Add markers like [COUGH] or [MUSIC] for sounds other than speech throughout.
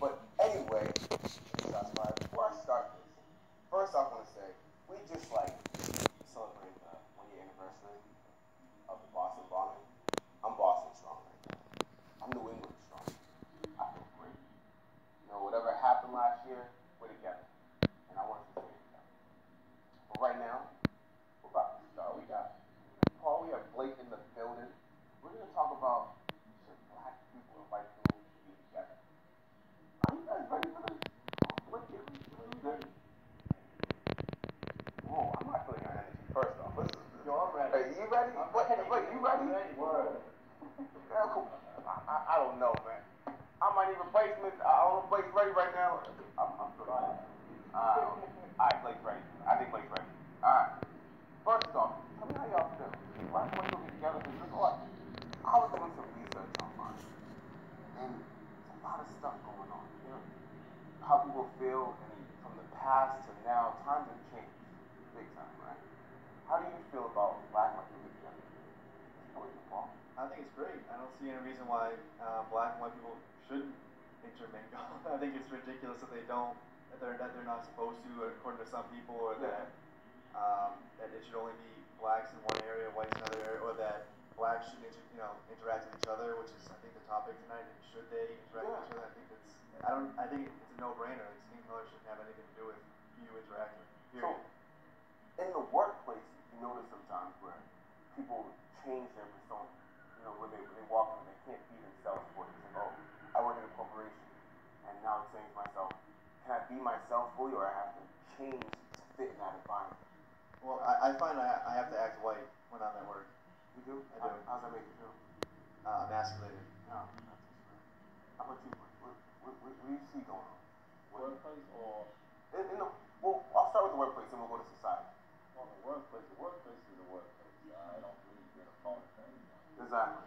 But anyway, shots fired. Before I start this, first I want to say we just like celebrated the one year anniversary of the Boston bombing. I'm Boston strong right now. I'm New England strong. I feel great. You know, whatever happened last year, we're together, and I want to stay together. But right now, we're about to start. We got Paul. We have Blake in the building. We're gonna talk about should black people and white people be together. Are you guys ready for this? Blake, are you ready? First off, you ready? Wait, you ready? I, don't know, man. I might don't right now. I'm. I think. All right. First off, tell me how y'all feel. Why can't we be together? Because look what? I was doing some research online, and there's a lot of stuff going on. You know, how people feel, and from the past to now, times have changed, big time, right? How do you feel about black and white people together? What do you, Paul? I think it's great. I don't see any reason why uh, black and white people shouldn't intermingle. [LAUGHS] I think it's ridiculous that they don't, that they're that they're not supposed to, according to some people, or that um, that it should only be blacks in one area, whites in another area, or that blacks should inter, you know interact with each other, which is I think the topic tonight. And should they interact with each other? I think it's I don't I think it's a no-brainer. Like skin color shouldn't have anything to do with who you interact with. So, in the workplace, you notice sometimes where people change their persona. You know, when they when they walk in, they can't be themselves for it. They say, "Oh, I work in a corporation, and now I'm saying to myself, can I be myself fully, or I have to change to fit in that environment?" Well, I, I find I, I have to act white when I'm at work. You do? I do. How, how's that make you feel? Uh, emasculated. No, that's just right. How about you? What, what, what, what, what do you see going on? Workplace or in, in the, well, I'll start with the workplace, and we'll go to society. on the workplace. The workplace is a workplace. I don't believe in a phone for anyone. Exactly.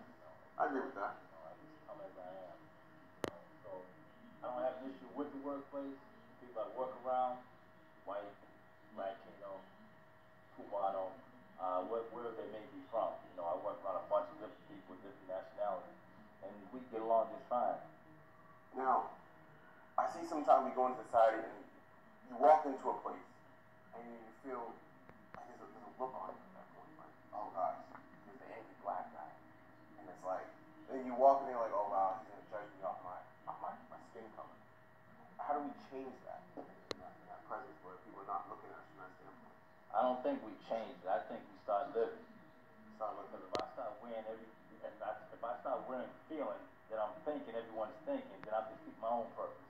I agree with that. You know, I just come as I am. So I don't have an issue with the workplace. People I work around, white, Latino, Cubano, uh, where, where they may be from. You know, I work around a bunch of different people, different nationalities, and we get along just fine. Now, I see sometimes we go into society and you walk into a place and you feel like there's a, there's a look on you at that point, like, oh gosh, there's the angry black guy. And it's like, then you walk in there like, oh wow, he's gonna judge me off my, off my, my skin color. How do we change that in that, in that presence where people are not looking at us from that standpoint? I don't think we change it. I think we start living. Start Because looking if I start wearing every, if I, if I start wearing feeling that I'm thinking everyone's thinking, then I defeat my own purpose.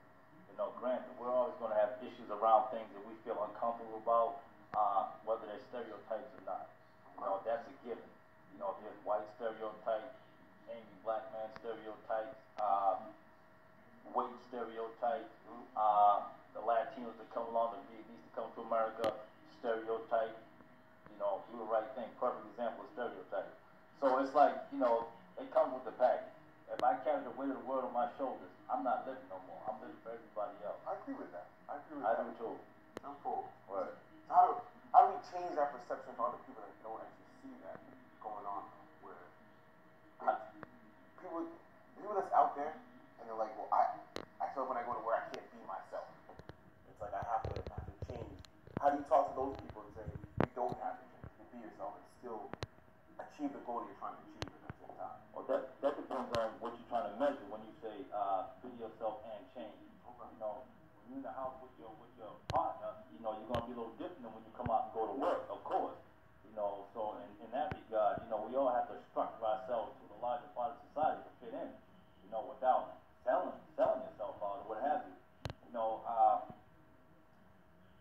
You know, granted, we're always going to have issues around things that we feel uncomfortable about, uh, whether they're stereotypes or not. You know, that's a given. You know, if there's white stereotypes, angry black man stereotypes, uh, weight stereotypes, uh, the Latinos that come along, the Vietnamese that come to America, stereotype. You know, do the right thing. Perfect example of stereotype. So it's like, you know, it comes with the package. If I carry the weight of the world on my shoulders, I'm not living no more. I'm living for everybody else. I agree with that. I agree with I that. do too. I'm full. Right. So how do, how do we change that perception for other people that don't actually see that going on? Where people, people that's out there and they're like, well, I, I feel when I go to work I can't be myself. It's like I have to, I have to change. How do you talk to those people and say you don't have to change, you can be yourself and still achieve the goal you're trying to achieve the? Well, that, that depends on what you're trying to measure when you say uh, be yourself and change. You know, when you're in the house with your with your partner, you know, you're gonna be a little different than when you come out and go to work, of course. You know, so in, in that regard, you know, we all have to structure ourselves to the larger part of society to fit in. You know, without selling selling yourself out or what have you. You know, uh,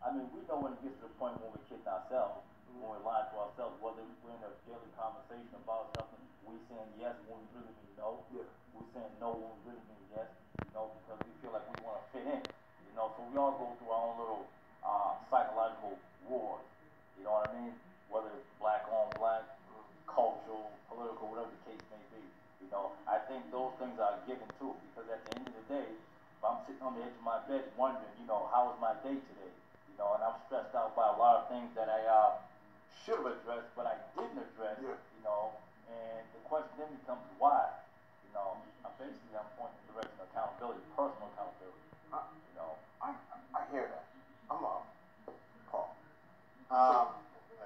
I mean, we know when it gets to the point when we're kidding ourselves, we're lying to ourselves, whether we're in a daily conversation about something, we saying yes when we really mean no. Yeah. We're saying no when we really mean yes, you know, because we feel like we want to fit in. You know, so we all go through our own little uh, psychological wars. You know what I mean? Whether it's black on black, cultural, political, whatever the case may be. You know, I think those things are given too, because at the end of the day, if I'm sitting on the edge of my bed wondering, you know, how was my day today? You know, and I'm stressed out by a lot of things that I uh, should have addressed, but I didn't address. Yeah. You know, and the question then becomes why. You know, I'm basically I'm pointing in the direction of accountability, personal accountability. I, You know, I, I hear that. I'm a Paul. Um,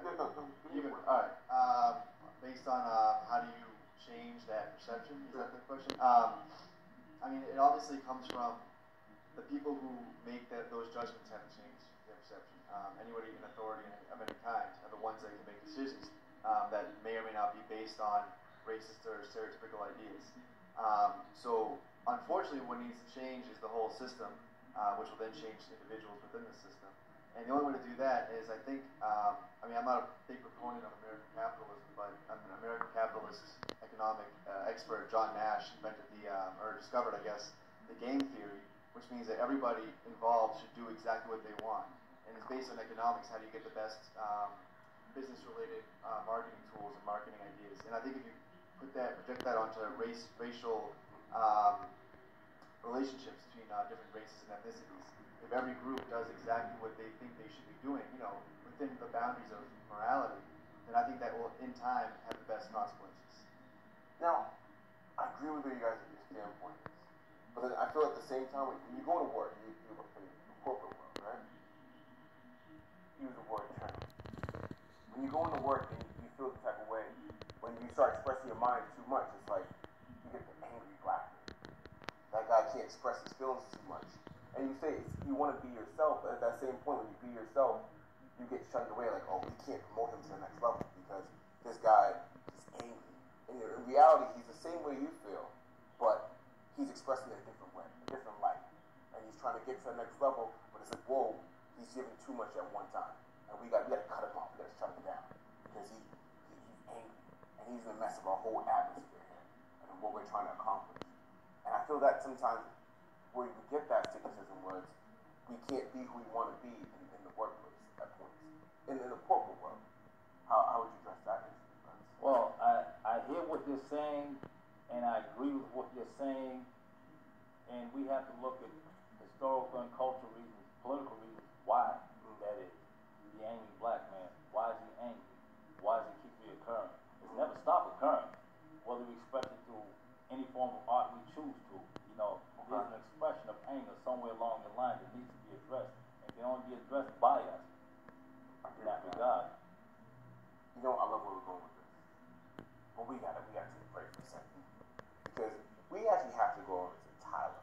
No, no, no, you all right. Um, based on uh, how do you change that perception? Is that the question? Um, I mean, it obviously comes from the people who make that those judgments have to perception. Um, anybody in authority of any kind are the ones that can make decisions um, that may or may not be based on racist or stereotypical ideas. Um, so, unfortunately, what needs to change is the whole system, uh, which will then change individuals within the system. And the only way to do that is, I think, um, I mean, I'm not a big proponent of American capitalism, but I'm an American capitalist economic uh, expert, John Nash, invented the, um, or discovered, I guess, the game theory, which means that everybody involved should do exactly what they want. And it's based on economics. How do you get the best um, business-related uh, marketing tools and marketing ideas? And I think if you put that, project that onto race, racial um, relationships between uh, different races and ethnicities, if every group does exactly what they think they should be doing, you know, within the boundaries of morality, then I think that will, in time, have the best consequences. Now, I agree with you guys at your standpoint. But I feel at the same time, when you go to work, you, you work in the corporate world, right? Use the word term. When you go into work and you feel the type of way, when you start expressing your mind too much, it's like you get the angry black man. That guy can't express his feelings too much. And you say you want to be yourself, but at that same point, when you be yourself, you get shunned away like, oh, we can't promote him to the next level because this guy is angry. And in reality, he's the same way you feel, but he's expressing it a different way, a different light. And he's trying to get to the next level, but it's like, whoa, he's giving too much at one time. And we got we got to cut him off, we got to shut him down because he, he he's angry and he's the mess of our whole atmosphere here and what we're trying to accomplish. And I feel that sometimes where you get that cynicism was we can't be who we want to be in, in the workplace at points. In, in the corporate world. How, how would you address that? Well, I, I hear what you're saying, and I agree with what you're saying, and we have to look at historical and cultural reasons, political reasons, why that is. The angry black man, why is he angry? Why does it keep reoccurring? It's never stopped occurring, whether we express it through any form of art we choose to. You know, there's an expression of anger somewhere along the line that needs to be addressed, and can only be addressed by us that with regard. You know, I love where we're going with this. But we gotta, we gotta take a break for a second. Because we actually have to go over to Tyler.